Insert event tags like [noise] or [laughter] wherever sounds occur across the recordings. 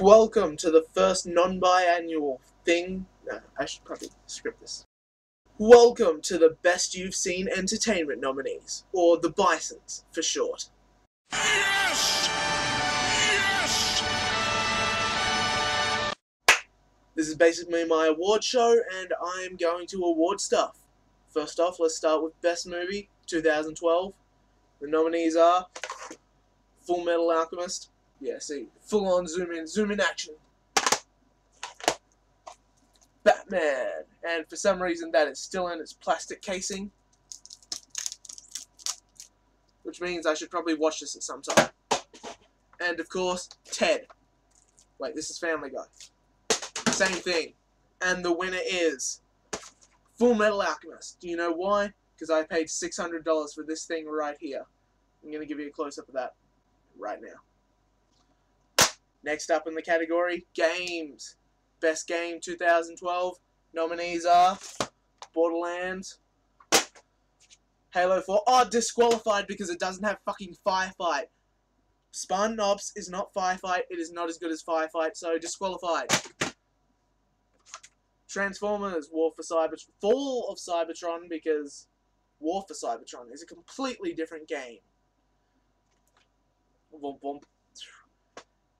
Welcome to the first non-biannual thing. No, I should probably script this. Welcome to the Best You've Seen Entertainment nominees, or the Bisons for short. Yes! Yes! This is basically my award show, and I am going to award stuff. First off, let's start with Best Movie 2012. The nominees are Full Metal Alchemist. Yeah, see, full on zoom in, zoom in action. Batman, and for some reason that is still in its plastic casing, which means I should probably watch this at some time. And of course, Ted. Wait, this is Family Guy. Same thing. And the winner is Full Metal Alchemist. Do you know why? Because I paid $600 for this thing right here. I'm going to give you a close up of that right now. Next up in the category, Games. Best Game 2012. Nominees are Borderlands, Halo 4. Oh, disqualified because it doesn't have fucking Firefight. Spartan Ops is not Firefight. It is not as good as Firefight, so disqualified. Transformers, War for Cyber, Fall of Cybertron because War for Cybertron is a completely different game.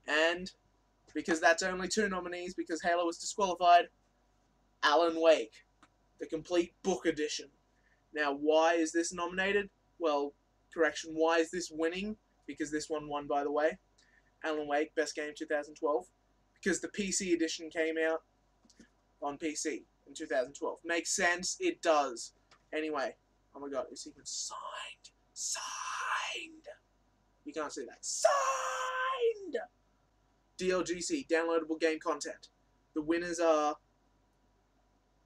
And because that's only two nominees because Halo was disqualified, Alan Wake, the complete book edition. Now, why is this nominated? Well, correction, why is this winning? Because this one won, by the way. Alan Wake, Best Game 2012. Because the PC edition came out on PC in 2012. Makes sense? It does. Anyway, oh my god, it's even signed. Signed! You can't see that. Signed! DLGC, downloadable game content. The winners are.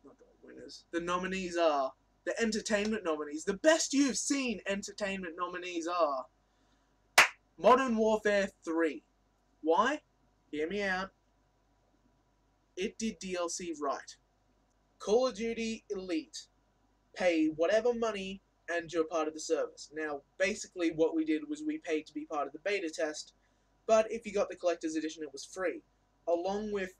Not the winners. The nominees are. The entertainment nominees. The best you've seen entertainment nominees are. Modern Warfare 3. Why? Hear me out. It did DLC right. Call of Duty Elite. Pay whatever money and you're part of the service. Now, basically, what we did was we paid to be part of the beta test, but if you got the collector's edition, it was free, along with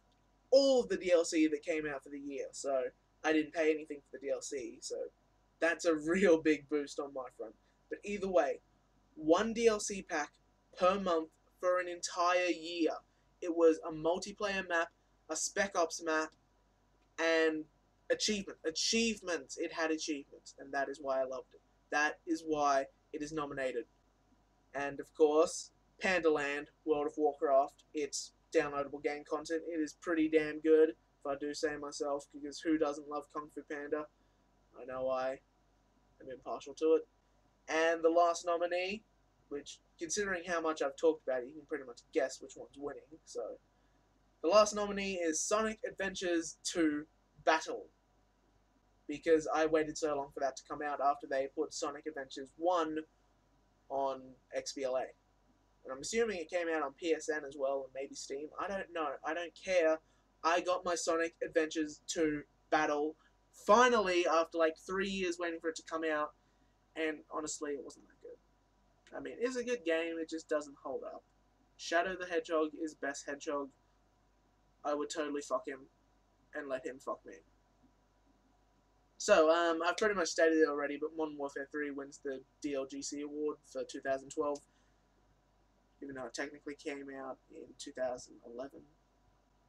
all the DLC that came out for the year. So I didn't pay anything for the DLC, so that's a [laughs] real big boost on my front. But either way, one DLC pack per month for an entire year. It was a multiplayer map, a Spec Ops map, and achievement. Achievements. It had achievements, and that is why I loved it. That is why it is nominated. And of course, Pandaland, World of Warcraft. It's downloadable game content. It is pretty damn good, if I do say myself, because who doesn't love Kung Fu Panda? I know I am impartial to it. And the last nominee, which, considering how much I've talked about it, you can pretty much guess which one's winning. So, the last nominee is Sonic Adventures 2 Battle. Because I waited so long for that to come out after they put Sonic Adventures 1 on XBLA. And I'm assuming it came out on PSN as well, and maybe Steam. I don't know. I don't care. I got my Sonic Adventures 2 Battle finally after like three years waiting for it to come out, and honestly, it wasn't that good. I mean, it's a good game, it just doesn't hold up. Shadow the Hedgehog is best hedgehog. I would totally fuck him and let him fuck me. So, um, I've pretty much stated it already, but Modern Warfare 3 wins the DLGC award for 2012 even though it technically came out in 2011.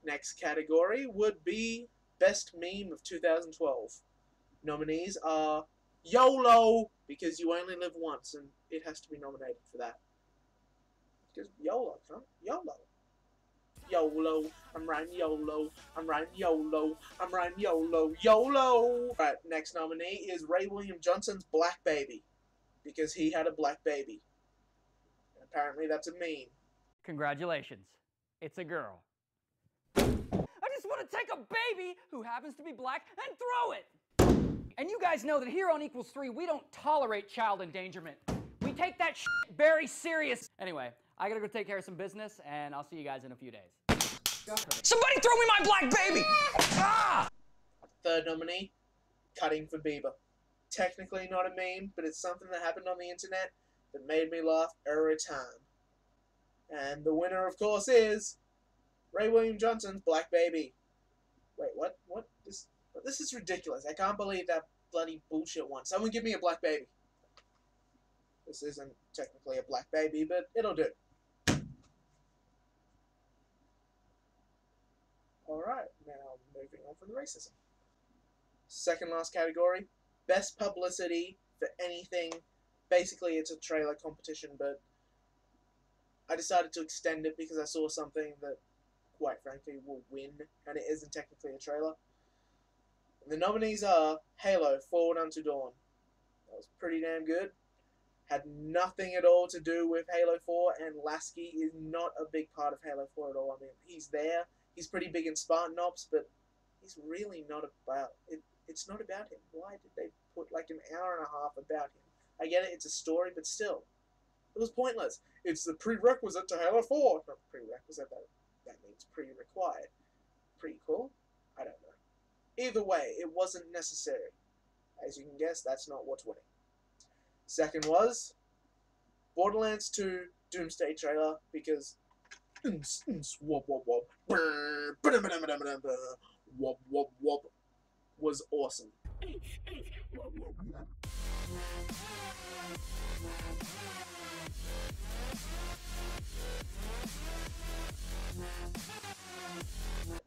Next category would be Best Meme of 2012. Nominees are YOLO, because you only live once, and it has to be nominated for that. Because YOLO, huh? YOLO. YOLO, I'm riding YOLO, I'm riding YOLO, I'm riding YOLO, YOLO! Right, next nominee is Ray William Johnson's Black Baby, because he had a black baby. Apparently that's a meme. Congratulations. It's a girl. I just want to take a baby who happens to be black and throw it. And you guys know that here on Equals 3, we don't tolerate child endangerment. We take that very serious. Anyway, I gotta go take care of some business, and I'll see you guys in a few days. Somebody throw me my black baby! Ah! Third nominee, Cutting for Bieber. Technically not a meme, but it's something that happened on the internet that made me laugh every time. And the winner, of course, is Ray William Johnson's Black Baby. Wait, what? What? This this is ridiculous. I can't believe that bloody bullshit one. Someone give me a Black Baby. This isn't technically a Black Baby, but it'll do. Alright, now moving on from the racism. Second last category Best publicity for anything. Basically, it's a trailer competition, but I decided to extend it because I saw something that, quite frankly, will win, and it isn't technically a trailer. The nominees are Halo Forward Unto Dawn. That was pretty damn good. Had nothing at all to do with Halo 4, and Lasky is not a big part of Halo 4 at all. I mean, he's there, he's pretty big in Spartan Ops, but he's really not about it. It's not about him. Why did they put like an hour and a half about him? I get it, it's a story, but still, it was pointless. It's the prerequisite to Halo 4. Not prerequisite, that, that means pre-required. Pretty cool? I don't know. Either way, it wasn't necessary. As you can guess, that's not what's winning. Second was Borderlands 2 Doomsday trailer because wop wop wop wop wop wop was awesome.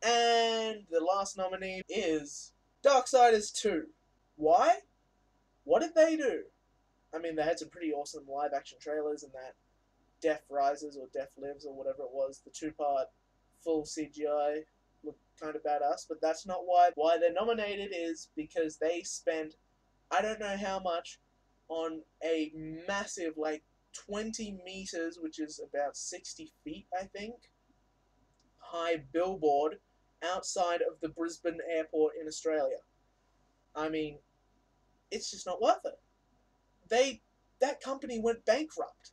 And the last nominee is Darksiders 2. Why? What did they do? I mean, they had some pretty awesome live action trailers and that Death Rises or Death Lives or whatever it was, the two part full CGI kind of badass, but that's not why why they're nominated is because they spent I don't know how much on a massive like 20 meters, which is about 60 feet, I think, high billboard outside of the Brisbane airport in Australia. I mean, it's just not worth it. They that company went bankrupt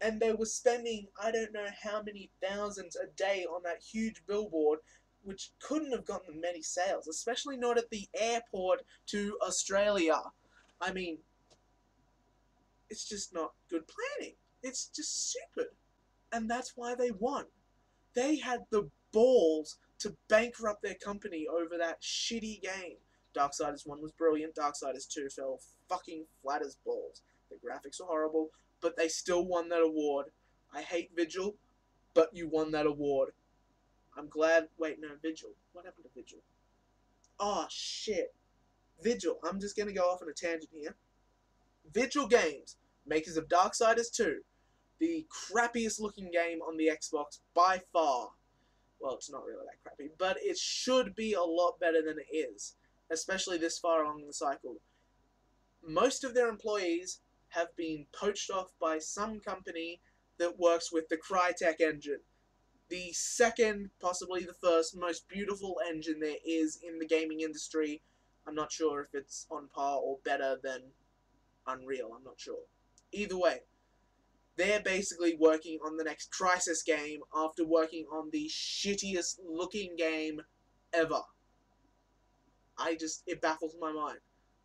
and they were spending I don't know how many thousands a day on that huge billboard which couldn't have gotten many sales, especially not at the airport to Australia. I mean, it's just not good planning. It's just stupid. And that's why they won. They had the balls to bankrupt their company over that shitty game. Darksiders 1 was brilliant, Darksiders 2 fell fucking flat as balls. The graphics are horrible, but they still won that award. I hate Vigil, but you won that award. I'm glad. Wait, no, Vigil. What happened to Vigil? Oh, shit. Vigil. I'm just going to go off on a tangent here. Vigil Games, makers of Darksiders 2, the crappiest looking game on the Xbox by far. Well, it's not really that crappy, but it should be a lot better than it is, especially this far along the cycle. Most of their employees have been poached off by some company that works with the Crytek engine. The second, possibly the first, most beautiful engine there is in the gaming industry. I'm not sure if it's on par or better than Unreal, I'm not sure. Either way, they're basically working on the next Crysis game after working on the shittiest looking game ever. I just, it baffles my mind.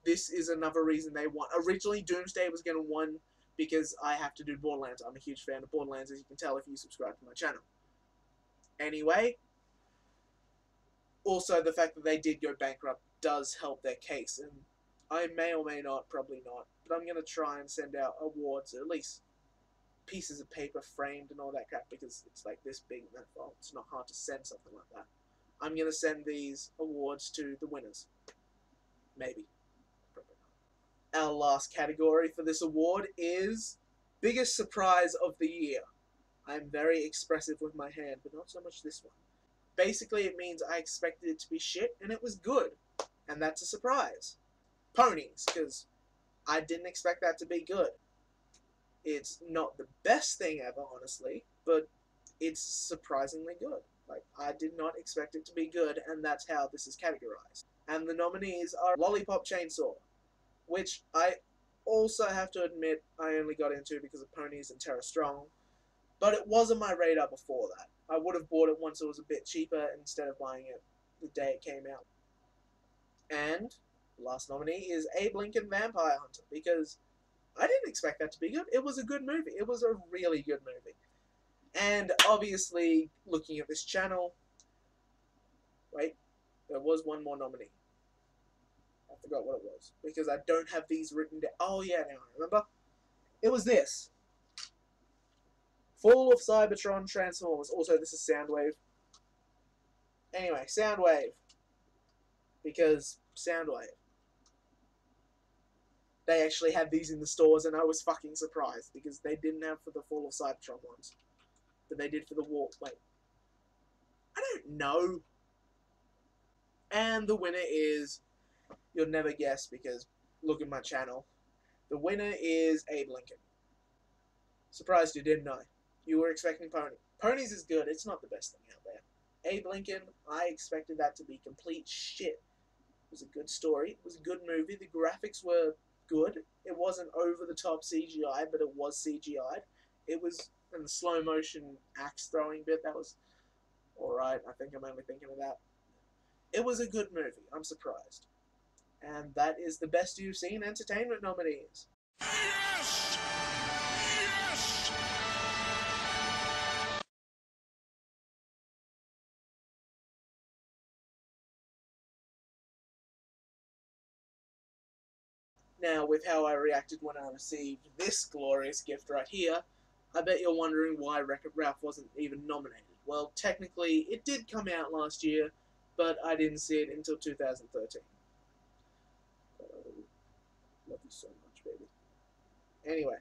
This is another reason they won. Originally, Doomsday was going to win because I have to do Borderlands. I'm a huge fan of Borderlands, as you can tell if you subscribe to my channel. Anyway, also the fact that they did go bankrupt does help their case, and I may or may not, probably not, but I'm going to try and send out awards, at least pieces of paper framed and all that crap, because it's like this big, and well, it's not hard to send something like that. I'm going to send these awards to the winners. Maybe. Probably not. Our last category for this award is Biggest Surprise of the Year. I'm very expressive with my hand, but not so much this one. Basically, it means I expected it to be shit, and it was good. And that's a surprise. Ponies, because I didn't expect that to be good. It's not the best thing ever, honestly, but it's surprisingly good. Like, I did not expect it to be good, and that's how this is categorized. And the nominees are Lollipop Chainsaw, which I also have to admit I only got into because of Ponies and Tara Strong, but it was on my radar before that. I would have bought it once it was a bit cheaper instead of buying it the day it came out. And last nominee is Abe Lincoln Vampire Hunter because I didn't expect that to be good. It was a good movie. It was a really good movie. And obviously, looking at this channel, wait, there was one more nominee. I forgot what it was because I don't have these written down. Oh yeah, now I remember. It was this. Fall of Cybertron Transformers. Also, this is Soundwave. Anyway, Soundwave. Because Soundwave. They actually had these in the stores, and I was fucking surprised because they didn't have for the Fall of Cybertron ones, but they did for the War. Wait, I don't know. And the winner is, you'll never guess because look at my channel. The winner is Abe Lincoln. Surprised you didn't know. You were expecting Pony. Ponies is good. It's not the best thing out there. Abe Lincoln, I expected that to be complete shit. It was a good story. It was a good movie. The graphics were good. It wasn't over the top CGI, but it was CGI. It was in the slow motion axe throwing bit. That was alright. I think I'm only thinking of that. It was a good movie. I'm surprised. And that is the best you've seen entertainment nominees. Yes! Now, with how I reacted when I received this glorious gift right here, I bet you're wondering why Wreck-It Ralph wasn't even nominated. Well, technically, it did come out last year, but I didn't see it until 2013. Oh, love you so much, baby. Anyway.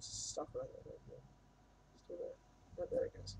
Stuck right there. Right there. Still there. Right there it goes.